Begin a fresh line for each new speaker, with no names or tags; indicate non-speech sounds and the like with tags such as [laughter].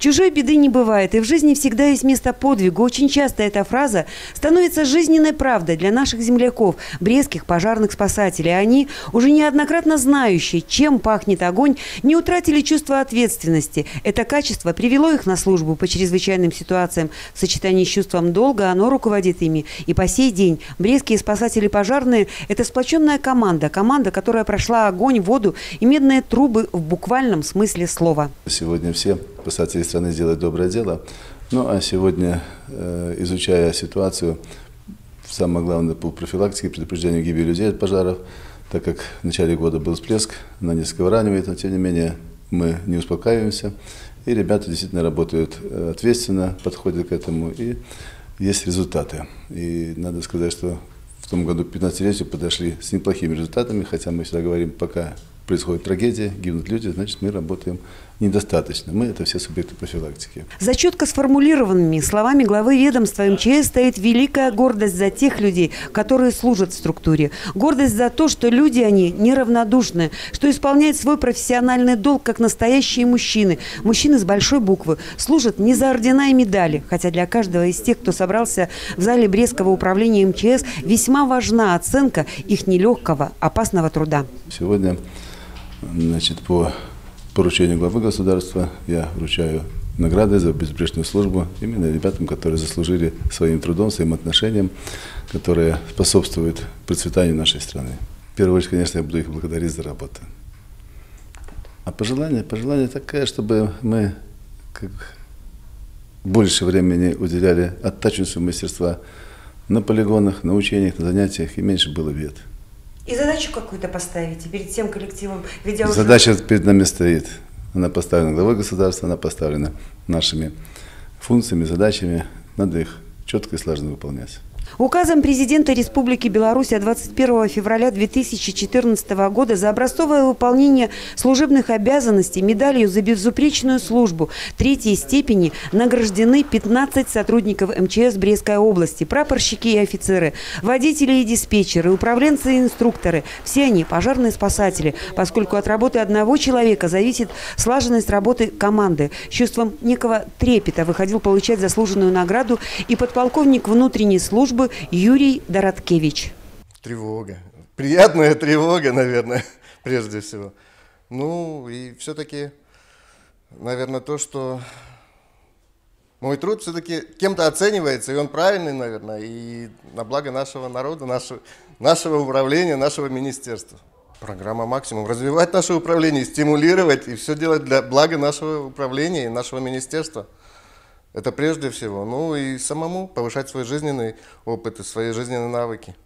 Чужой беды не бывает, и в жизни всегда есть место подвигу. Очень часто эта фраза становится жизненной правдой для наших земляков, брестских пожарных спасателей. Они, уже неоднократно знающие, чем пахнет огонь, не утратили чувство ответственности. Это качество привело их на службу по чрезвычайным ситуациям. В сочетании с чувством долга оно руководит ими. И по сей день брестские спасатели пожарные – это сплоченная команда. Команда, которая прошла огонь, воду и медные трубы в буквальном смысле слова.
Сегодня все спасатели страны делают доброе дело. Ну а сегодня, э, изучая ситуацию, самое главное по профилактике, предупреждению гибели людей от пожаров, так как в начале года был всплеск, на несколько выранивает, но тем не менее мы не успокаиваемся. И ребята действительно работают э, ответственно, подходят к этому, и есть результаты. И надо сказать, что в том году 15-летию подошли с неплохими результатами, хотя мы всегда говорим, пока происходит трагедия, гибнут люди, значит, мы работаем недостаточно. Мы – это все субъекты профилактики.
За четко сформулированными словами главы ведомства МЧС стоит великая гордость за тех людей, которые служат в структуре. Гордость за то, что люди они неравнодушны, что исполняют свой профессиональный долг, как настоящие мужчины. Мужчины с большой буквы служат не за ордена и медали, хотя для каждого из тех, кто собрался в зале Брестского управления МЧС, весьма важна оценка их нелегкого, опасного труда.
Сегодня значит, по поручению главы государства я вручаю награды за безбрежную службу именно ребятам, которые заслужили своим трудом, своим отношением, которые способствуют процветанию нашей страны. В первую очередь, конечно, я буду их благодарить за работу. А пожелание, пожелание такое, чтобы мы как больше времени уделяли оттачиванию мастерства на полигонах, на учениях, на занятиях, и меньше было бед.
И задачу какую-то поставите перед тем коллективом? Ведь уже...
Задача перед нами стоит. Она поставлена главой государства, она поставлена нашими функциями, задачами. Надо их четко и слаженно выполнять.
Указом президента Республики Беларусь от 21 февраля 2014 года за образцовое выполнение служебных обязанностей медалью за безупречную службу третьей степени награждены 15 сотрудников МЧС Брестской области, прапорщики и офицеры, водители и диспетчеры, управленцы и инструкторы. Все они пожарные спасатели, поскольку от работы одного человека зависит слаженность работы команды. С чувством некого трепета выходил получать заслуженную награду и подполковник внутренней службы службы Юрий Дороткевич.
Тревога. Приятная тревога, наверное, [laughs] прежде всего. Ну и все-таки, наверное, то, что мой труд все-таки кем-то оценивается, и он правильный, наверное, и на благо нашего народа, нашего, нашего управления, нашего министерства. Программа «Максимум» – развивать наше управление, стимулировать и все делать для блага нашего управления и нашего министерства. Это прежде всего. Ну и самому повышать свой жизненный опыт и свои жизненные навыки.